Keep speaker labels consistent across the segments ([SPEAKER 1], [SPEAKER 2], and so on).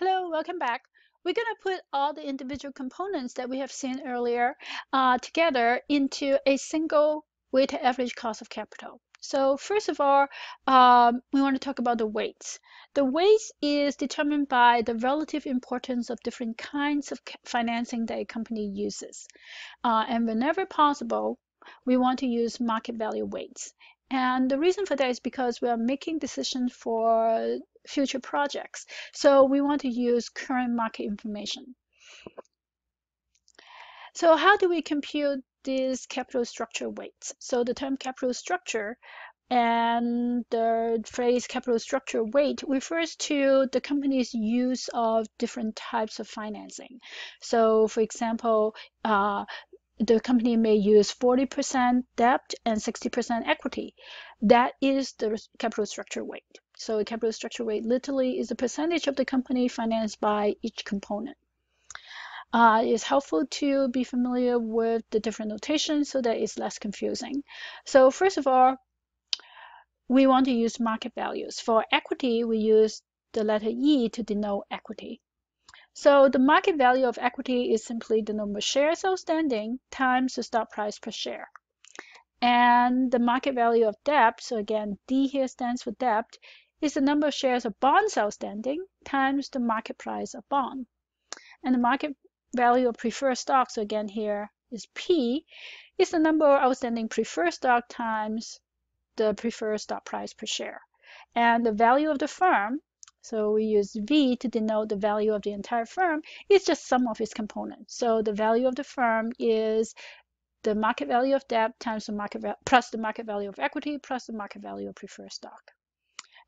[SPEAKER 1] Hello, welcome back. We're going to put all the individual components that we have seen earlier uh, together into a single weighted average cost of capital. So first of all, um, we want to talk about the weights. The weights is determined by the relative importance of different kinds of financing that a company uses. Uh, and whenever possible, we want to use market value weights. And the reason for that is because we are making decisions for future projects. So we want to use current market information. So how do we compute these capital structure weights? So the term capital structure and the phrase capital structure weight refers to the company's use of different types of financing. So for example, uh, the company may use 40% debt and 60% equity. That is the capital structure weight. So capital structure weight literally is the percentage of the company financed by each component. Uh, it's helpful to be familiar with the different notations so that it's less confusing. So first of all, we want to use market values. For equity, we use the letter E to denote equity. So the market value of equity is simply the number of shares outstanding times the stock price per share. And the market value of debt, so again, D here stands for debt, is the number of shares of bonds outstanding times the market price of bond. And the market value of preferred stock, so again here is P, is the number of outstanding preferred stock times the preferred stock price per share. And the value of the firm, so we use V to denote the value of the entire firm, It's just sum of its components. So the value of the firm is the market value of debt times the market plus the market value of equity plus the market value of preferred stock.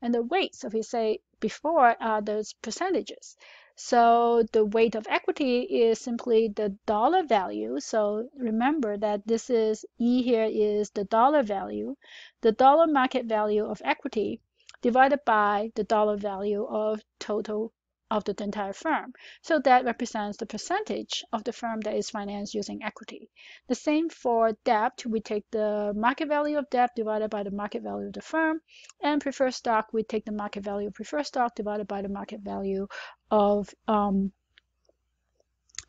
[SPEAKER 1] And the weights, if we say before, are those percentages. So the weight of equity is simply the dollar value. So remember that this is E here is the dollar value, the dollar market value of equity divided by the dollar value of total of the entire firm. So that represents the percentage of the firm that is financed using equity. The same for debt, we take the market value of debt divided by the market value of the firm, and preferred stock, we take the market value of preferred stock divided by the market value of um,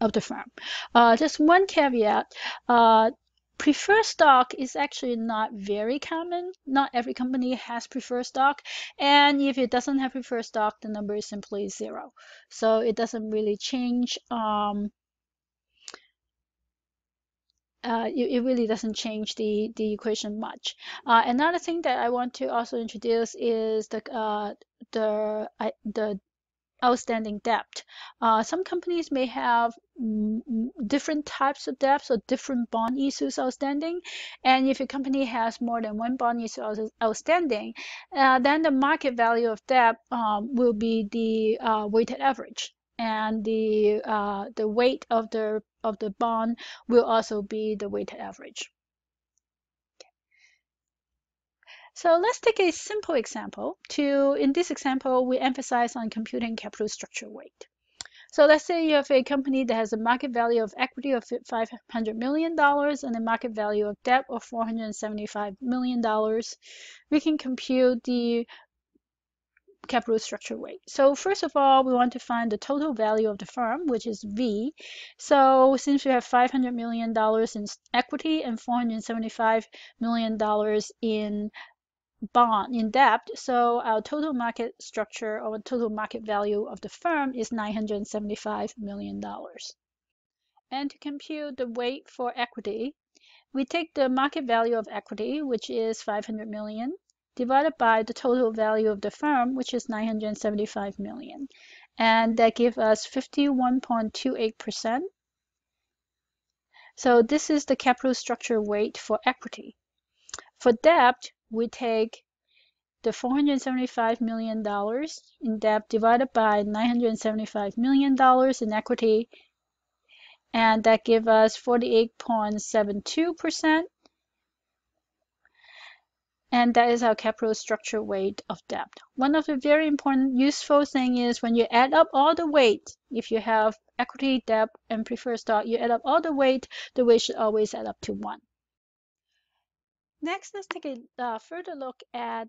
[SPEAKER 1] of the firm. Uh, just one caveat, uh, preferred stock is actually not very common. Not every company has preferred stock. And if it doesn't have preferred stock, the number is simply zero. So it doesn't really change. Um, uh, it, really doesn't change the, the equation much. Uh, another thing that I want to also introduce is the uh, the the outstanding debt. Uh, some companies may have different types of debts or different bond issues outstanding. And if a company has more than one bond issue outstanding, uh, then the market value of debt um, will be the uh, weighted average. And the uh, the weight of the of the bond will also be the weighted average. So let's take a simple example. To In this example, we emphasize on computing capital structure weight. So let's say you have a company that has a market value of equity of $500 million and a market value of debt of $475 million. We can compute the capital structure weight. So first of all, we want to find the total value of the firm, which is V. So since we have $500 million in equity and $475 million in bond in debt. So our total market structure or total market value of the firm is $975 million. And to compute the weight for equity, we take the market value of equity, which is 500 million, divided by the total value of the firm, which is 975 million. And that gives us 51.28%. So this is the capital structure weight for equity. For debt, we take the $475 million in debt divided by $975 million in equity, and that gives us 48.72%. And that is our capital structure weight of debt. One of the very important useful thing is when you add up all the weight, if you have equity, debt, and preferred stock, you add up all the weight, the weight should always add up to one. Next, let's take a uh, further look at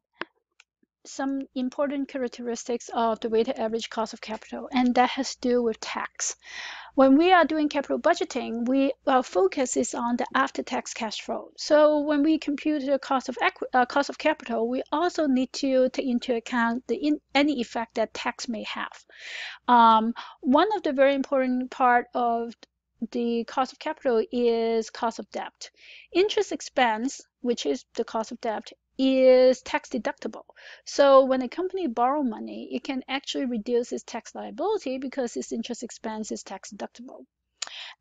[SPEAKER 1] some important characteristics of the weighted average cost of capital, and that has to do with tax. When we are doing capital budgeting, we our focus is on the after-tax cash flow. So when we compute the cost of uh, cost of capital, we also need to take into account the in, any effect that tax may have. Um, one of the very important part of the cost of capital is cost of debt. Interest expense, which is the cost of debt, is tax deductible. So when a company borrow money, it can actually reduce its tax liability because its interest expense is tax deductible.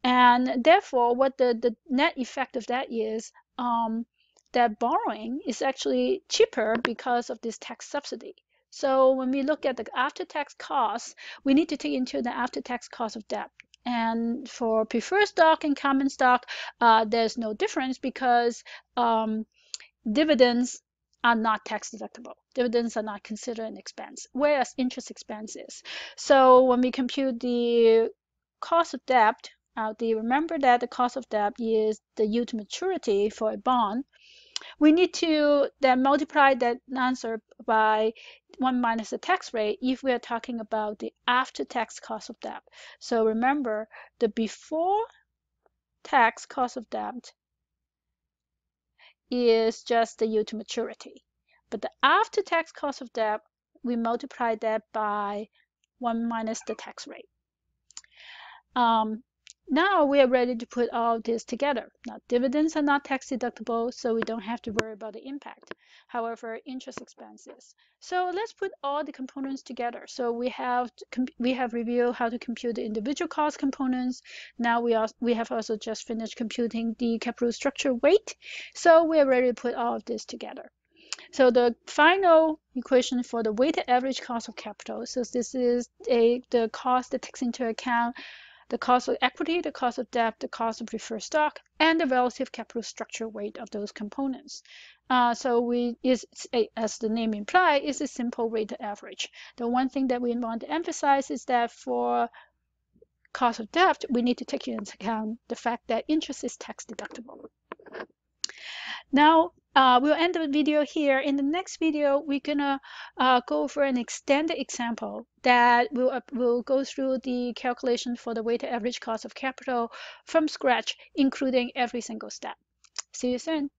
[SPEAKER 1] And therefore, what the, the net effect of that is um, that borrowing is actually cheaper because of this tax subsidy. So when we look at the after-tax costs, we need to take into the after-tax cost of debt. And for preferred stock and common stock, uh, there's no difference because um, dividends are not tax deductible. Dividends are not considered an expense, whereas interest expense is. So when we compute the cost of debt, uh, the, remember that the cost of debt is the yield to maturity for a bond. We need to then multiply that answer by 1 minus the tax rate if we are talking about the after-tax cost of debt. So remember, the before tax cost of debt is just the yield to maturity. But the after-tax cost of debt, we multiply that by 1 minus the tax rate. Um, now we are ready to put all this together. Now dividends are not tax deductible, so we don't have to worry about the impact. However, interest expenses. So let's put all the components together. So we have we have reviewed how to compute the individual cost components. Now we are we have also just finished computing the capital structure weight. So we are ready to put all of this together. So the final equation for the weighted average cost of capital. So this is a the cost that takes into account the cost of equity, the cost of debt, the cost of preferred stock, and the relative capital structure weight of those components. Uh, so we is as the name implies, is a simple weighted average. The one thing that we want to emphasize is that for cost of debt, we need to take into account the fact that interest is tax deductible. Now, uh, we'll end the video here. In the next video, we're gonna uh, go over an extended example that will uh, will go through the calculation for the weighted average cost of capital from scratch, including every single step. See you soon.